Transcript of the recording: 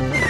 Yeah.